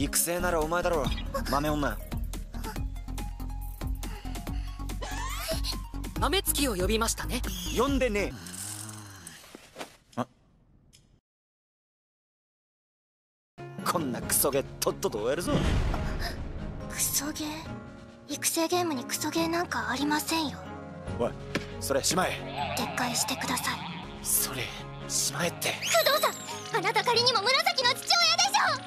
育成ならお前だろ豆女。豆月を呼びましたね。呼んでねえ。こんなクソゲとっとと終えるぞ。クソゲー？育成ゲームにクソゲーなんかありませんよ。おいそれしまえ。撤回してください。それしまえって。工藤さんあなた仮にも紫の父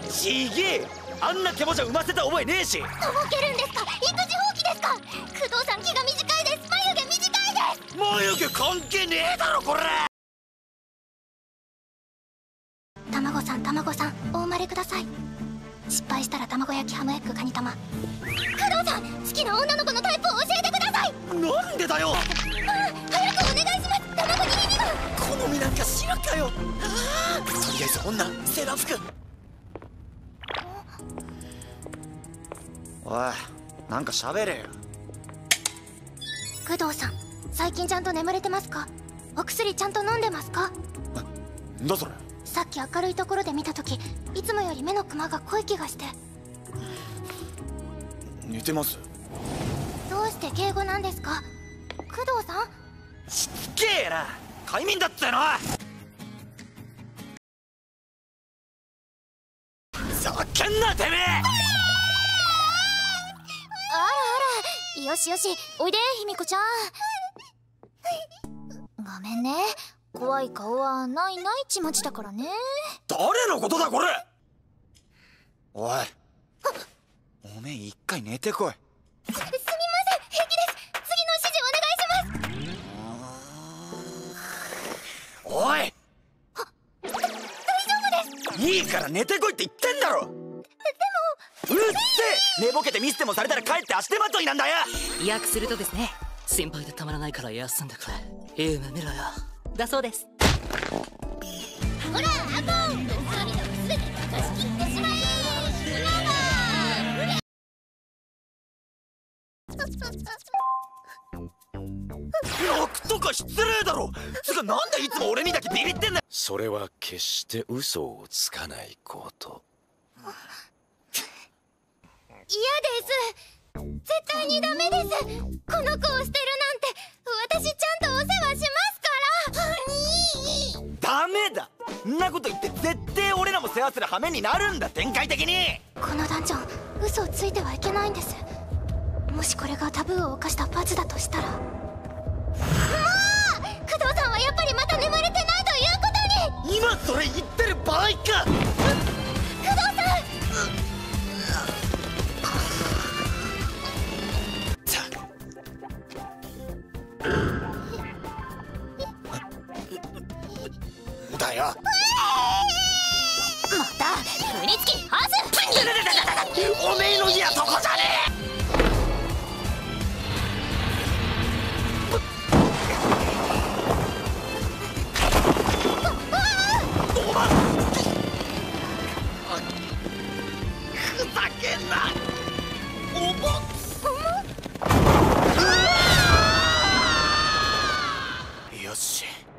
親でしょ！ちげえあんなケボじゃ産ませた覚えねえし。とぼけるんですか？育児放棄ですか？工藤さん気が短いです。眉毛短いです。眉毛関係ねえだろこれ。卵さん卵さんお生まれください。失敗したら卵焼きハムエッグカニ玉。工藤さん好きな女の子のタイプを教えてください。なんでだよ。あ早くお願いします。卵に耳が好みなんか知らんかよ。あーとりあえず女セーラー服おいなんか喋れよ。工藤さん最近ちゃんと眠れてますか？お薬ちゃんと飲んでますか？んだそれ？さっき明るいところで見た時いつもより目のクマが濃い気がして。似てます？どうして敬語なんですか？工藤さん？しつけえな！快眠だっての！ざけんなてめえよしよし。おいでひみこちゃん。ごめんね。怖い顔はないないちまちだからね。誰のことだこれ。おい。おめえ一回寝てこい。すすみません。平気です。次の指示お願いします。おい。いいから寝てこいって言ってんだろうっせえ。寝ぼけてミスでもされたら帰って足手まといなんだよ。意訳するとですね。心配でたまらないから休んでくれ。夢見ろよ。だそうです。ほらアポンそりのすべて貸し切ってしまえ今は泣くとか失礼だろ。つかなんでいつも俺にだけビビってんだそれは決して嘘をつかないこと嫌です。絶対にダメです。この子を捨てるなんて。私ちゃんとお世話しますから。ダメだ。んなこと言って絶対俺らも世話する羽目になるんだ展開的に。このダンジョン嘘をついてはいけないんです。もしこれがタブーを犯した罰だとしたら。もう工藤さんはやっぱりまた眠れてないだよ。んまた振り付きハウスおめえの嫌とこじゃねえ。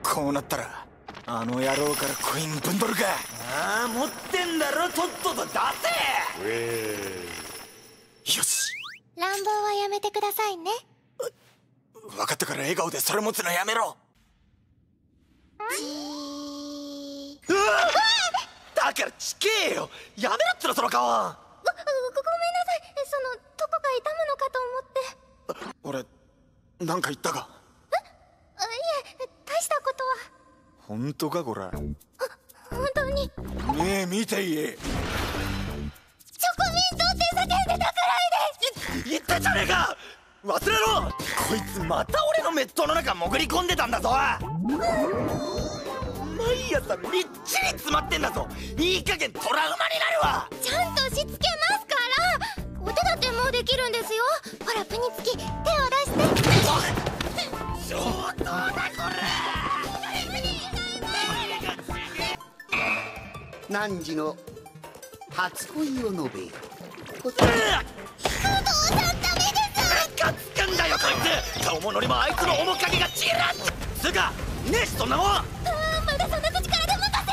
こうなったらあの野郎からコインぶんどるか。ああ持ってんだろとっとと出せ。よし。乱暴はやめてくださいね。分かったから笑顔でそれ持つのやめろ。うわだからちけえよ。やめろっつのその顔ごごごめんなさい。そのどこか痛むのかと思って。俺なんか言ったか？あいえ大したことは本当かこれ？本当に？チョコミンねえ見て言えトって叫んでたくらいです！言ったじゃねえか！忘れろ！こいつまた俺のメットの中潜り込んでたんだぞ！毎朝みっちり詰まってんだぞ！いい加減トラウマになるわ！ちゃんとしつけますから！お手だってもうできるんですよ！ほらプニツキ手を出して！上等だ汝の初恋を述べよ。れガツくんだよこいつ顔もノリもあいつの面影がちらっつうかねえしそんなもん。まだそんな口からで任せ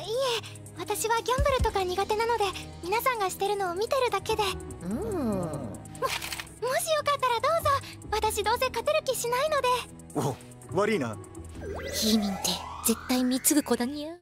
をいえ私私はギャンブルとか苦手なので皆さんがしてるのを見てるだけで。うん。ももしよかったらどうぞ。私どうせ勝てる気しないので。お悪いな。ヒーミンって絶対貢ぐ子だにゃ